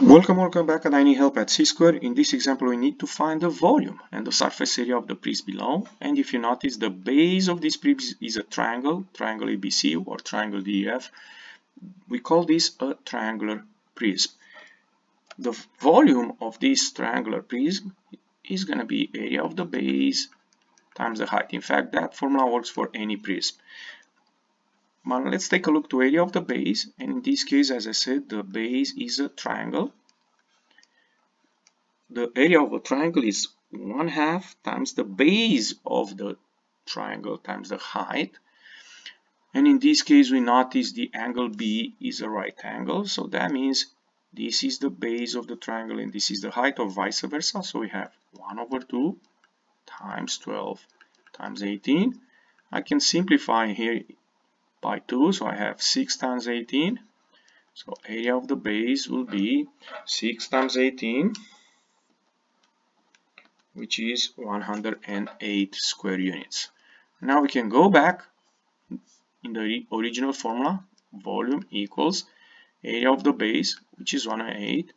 Welcome, welcome back at I need help at C-square. In this example, we need to find the volume and the surface area of the prism below. And if you notice, the base of this prism is a triangle, triangle ABC or triangle DEF. We call this a triangular prism. The volume of this triangular prism is going to be area of the base times the height. In fact, that formula works for any prism. Now let's take a look to area of the base. And in this case as I said the base is a triangle. The area of a triangle is one half times the base of the triangle times the height. And in this case we notice the angle B is a right angle. So that means this is the base of the triangle and this is the height or vice versa. So we have 1 over 2 times 12 times 18 I can simplify here by 2 so I have 6 times 18 so area of the base will be 6 times 18 which is 108 square units. Now we can go back. In the original formula volume equals area of the base which is 108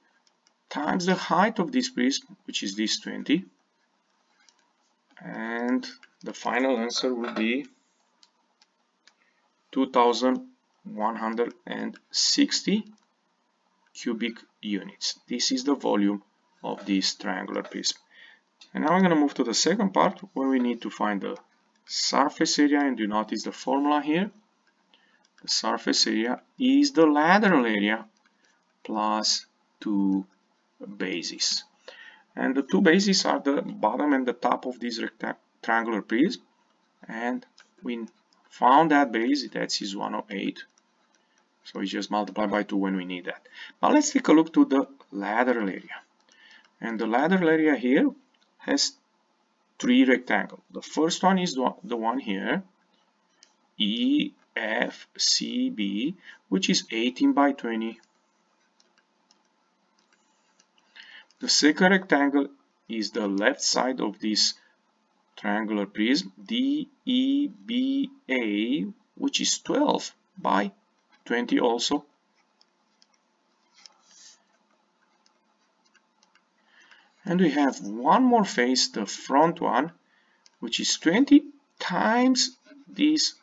times the height of this prism which is this 20 and the final answer will be 2160 cubic units. This is the volume of this triangular prism. And now I'm going to move to the second part where we need to find the surface area and you notice the formula here. The surface area is the lateral area plus two bases. And the two bases are the bottom and the top of this triangular prism and we found that base that is 108 so we just multiply by 2 when we need that. Now let's take a look to the lateral area. And the lateral area here has three rectangles. The first one is the one here EFCB which is 18 by 20 the second rectangle is the left side of this triangular prism DEBA which is 12 by 20 also. And we have one more face the front one which is 20 times this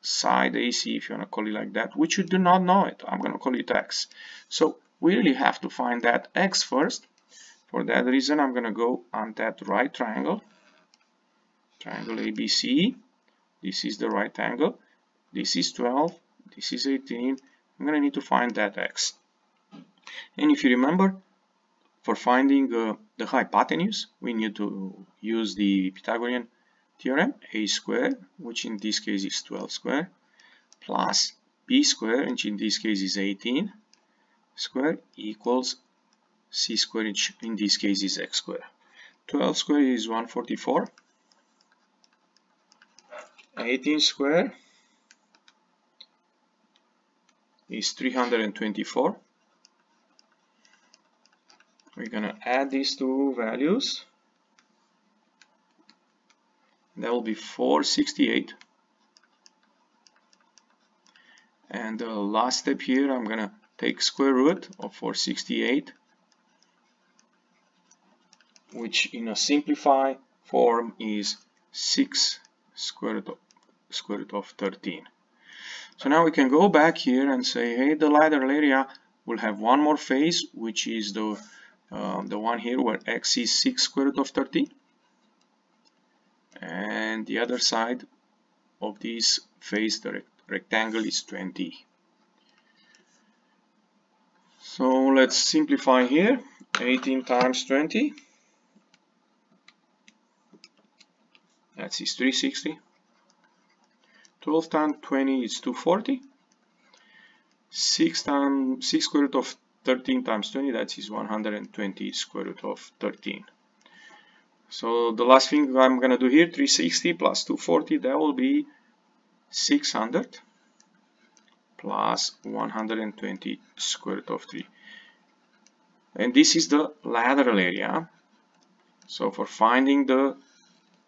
side AC if you want to call it like that which you do not know it. I'm going to call it X. So we really have to find that X first. For that reason I'm going to go on that right triangle triangle ABC this is the right angle. This is 12 this is 18 I'm gonna need to find that x. And if you remember for finding uh, the hypotenuse we need to use the Pythagorean theorem a squared which in this case is 12 squared plus b squared which in this case is 18 squared equals c squared which in this case is x squared. 12 squared is 144 18 square is 324 we're gonna add these two values. That will be 468 and the last step here I'm gonna take square root of 468 which in a simplified form is 6 square root of square root of 13. So now we can go back here and say, hey, the lateral area will have one more face, which is the um, the one here where x is 6 square root of 13. And the other side of this face, the rect rectangle, is 20. So let's simplify here. 18 times 20. That is 360. 12 times 20 is 240 6 times 6 square root of 13 times 20 that is 120 square root of 13 so the last thing I'm gonna do here 360 plus 240 that will be 600 plus 120 square root of 3 and this is the lateral area. So for finding the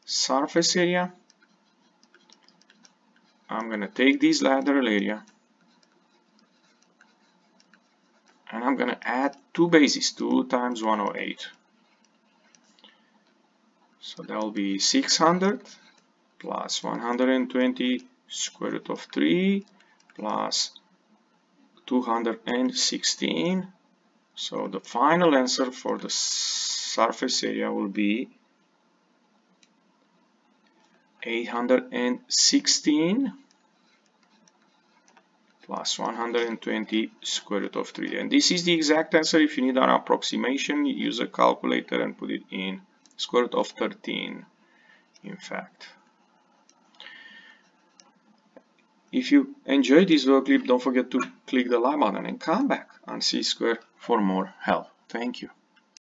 surface area I'm going to take this lateral area and I'm gonna add two bases 2 times 108 so that will be 600 plus 120 square root of 3 plus 216 so the final answer for the surface area will be 816 plus 120 square root of 3 and this is the exact answer. If you need an approximation use a calculator and put it in square root of 13 in fact. If you enjoyed this video clip don't forget to click the like button and come back on C Square for more help. Thank you